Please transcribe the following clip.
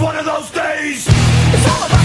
one of those days. It's all about.